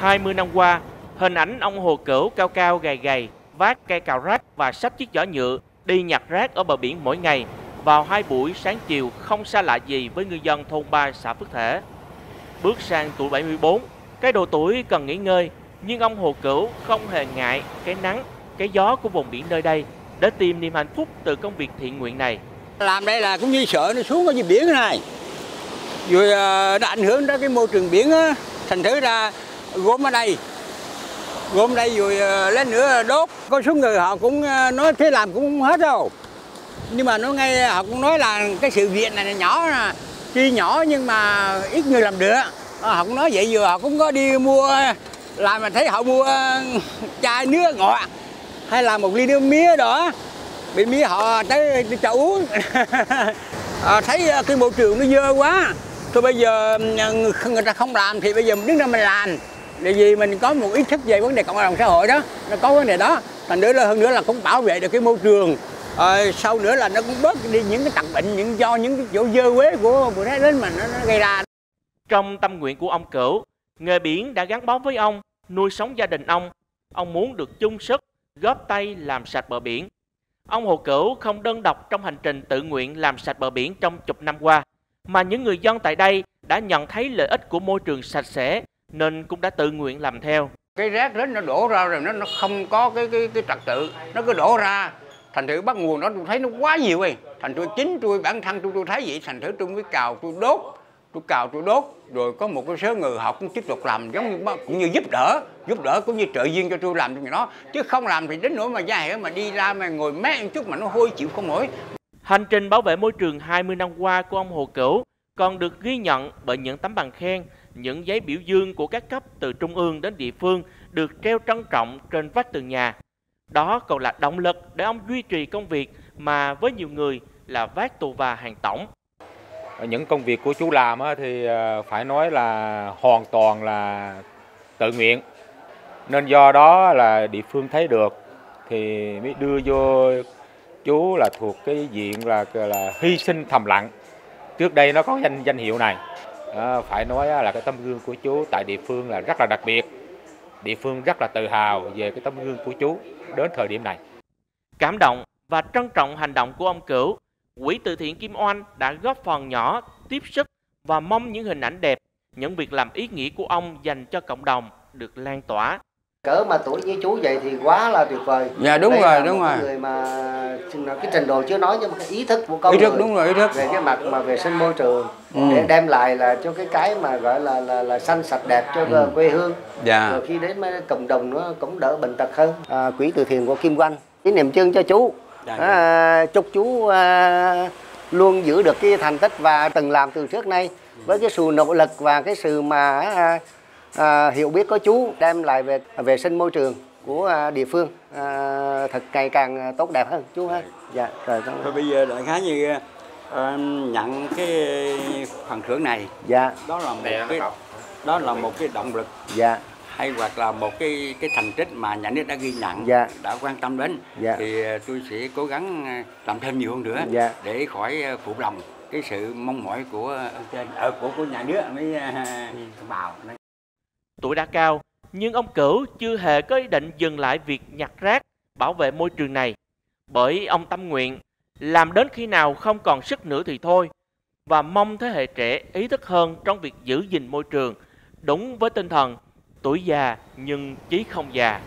20 năm qua, hình ảnh ông Hồ Cửu cao cao gầy gầy, vác cây cào rác và sách chiếc giỏ nhựa đi nhặt rác ở bờ biển mỗi ngày vào hai buổi sáng chiều không xa lạ gì với người dân thôn 3 xã Phước Thể. Bước sang tuổi 74, cái độ tuổi cần nghỉ ngơi, nhưng ông Hồ Cửu không hề ngại cái nắng, cái gió của vùng biển nơi đây để tìm niềm hạnh phúc từ công việc thiện nguyện này. Làm đây là cũng như sợ nó xuống ở dưới biển này. Rồi ờ, nó ảnh hưởng đến cái môi trường biển á, thành thử ra gom ở đây. gom đây rồi ờ, lên nữa đốt. Có số người họ cũng ờ, nói thế làm cũng không hết đâu. Nhưng mà nó ngay họ cũng nói là cái sự việc này nhỏ nè, nhỏ nhưng mà ít người làm được. Ờ, họ cũng nói vậy vừa họ cũng có đi mua làm mà thấy họ mua chai nước ngọt hay là một ly nước mía đó bị mía họ tới cho uống à, thấy cái môi trường nó dơ quá thôi bây giờ người ta không làm thì bây giờ mình đứng ra mình làm để vì mình có một ý thức về vấn đề cộng đồng xã hội đó nó có vấn đề đó thành nữa là hơn nữa là cũng bảo vệ được cái môi trường à, sau nữa là nó cũng bớt đi những cái tật bệnh những do những cái chỗ dơ quế của bữa thế đến mà nó, nó gây ra Trong tâm nguyện của ông Cửu, nghề biển đã gắn bó với ông, nuôi sống gia đình ông. Ông muốn được chung sức, góp tay làm sạch bờ biển. Ông Hồ Cửu không đơn độc trong hành trình tự nguyện làm sạch bờ biển trong chục năm qua, mà những người dân tại đây đã nhận thấy lợi ích của môi trường sạch sẽ nên cũng đã tự nguyện làm theo. cái rác đến nó đổ ra rồi nó nó không có cái cái cái trật tự. Nó cứ đổ ra. Thành thử bắt nguồn đó tôi thấy nó quá nhiều rồi. Thành tôi chính tôi bản thân tôi tôi thấy vậy. Thành thử tôi mới cào tôi đốt. Tôi cào tôi đốt. Rồi có một cái số người họ cũng tiếp tục làm giống như cũng như giúp đỡ. Giúp đỡ cũng như trợ duyên cho tôi làm trong đó. Chứ không làm thì đến nỗi mà ra mà đi ra mà ngồi mát một chút mà nó hôi chịu không nổi. Hành trình bảo vệ môi trường 20 năm qua của ông Hồ Cửu còn được ghi nhận bởi những tấm bằng khen, những giấy biểu dương của các cấp từ trung ương đến địa phương được treo trân trọng trên vách tường nhà. Đó còn là động lực để ông duy trì công việc mà với nhiều người là vác tù và hàng tổng. những công việc của chú làm thì ờ, phải nói là hoàn toàn là tự nguyện nên do đó là địa phương thấy được thì mới đưa vô chú là thuộc cái diện là là hy sinh thầm lặng trước đây nó có danh danh hiệu này đó, phải nói là cái tấm gương của chú tại địa phương là rất là đặc biệt địa phương rất là tự hào về cái tấm gương của chú đến thời điểm này Cảm động và trân trọng hành động của ông Cửu, Quỹ từ thiện Kim Oanh đã góp phần nhỏ tiếp sức và mong những hình ảnh đẹp, những việc làm ý nghĩa của ông dành cho cộng đồng được lan tỏa. cỡ mà tuổi như chú vậy thì quá là tuyệt vời Dạ, đúng Đây rồi, là đúng rồi. người mà cái trình độ chưa nói nhưng mà cái ý thức của con ý thức người đúng rồi ý thức. về cái mặt mà vệ sinh môi trường Ừ. để đem lại là cho cái cái mà gọi là là, là xanh sạch đẹp cho Ừ. quê hương. Dạ. Rồi khi đến với cộng đồng nó cũng đỡ bệnh tật hơn. À, quỹ từ thiện của Kim Oanh cái niềm trưng cho chú. Dạ, à, chúc chú à, luôn giữ được cái thành tích và từng làm từ trước nay với cái sự nỗ lực và cái sự mà à, à, hiểu biết của chú đem lại về vệ sinh môi trường của à, địa phương à, thật ngày càng tốt đẹp hơn chú ha. Dạ. Rồi cảm ơn. thôi bây giờ đại khái như ờ, nhận cái phần thưởng này. Dạ. Đó là một cái đó là một cái động lực. Dạ. Hay hoặc là một cái cái thành tích mà nhà nước đã ghi nhận Dạ. đã quan tâm đến. Dạ. thì ờ, tôi sẽ cố gắng ờ, làm thêm nhiều hơn nữa Dạ. để khỏi ờ, phụ lòng cái sự mong mỏi của trên ở của của nhà nước mới ờ, đồng bào Tuổi đã cao, nhưng ông Cửu chưa hề có ý định dừng lại việc nhặt rác, bảo vệ môi trường này. Bởi ông tâm nguyện, làm đến khi nào không còn sức nữa thì thôi, và mong thế hệ trẻ ý thức hơn trong việc giữ gìn môi trường, đúng với tinh thần tuổi già nhưng chí không già.